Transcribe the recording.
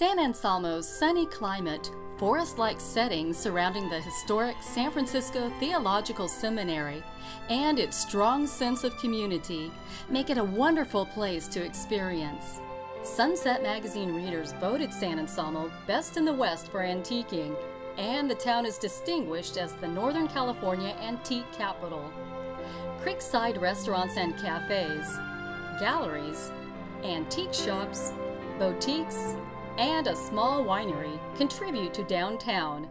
San Anselmo's sunny climate, forest like setting surrounding the historic San Francisco Theological Seminary, and its strong sense of community make it a wonderful place to experience. Sunset Magazine readers voted San Anselmo Best in the West for antiquing, and the town is distinguished as the Northern California Antique Capital. Creekside restaurants and cafes, galleries, antique shops, boutiques, and a small winery contribute to downtown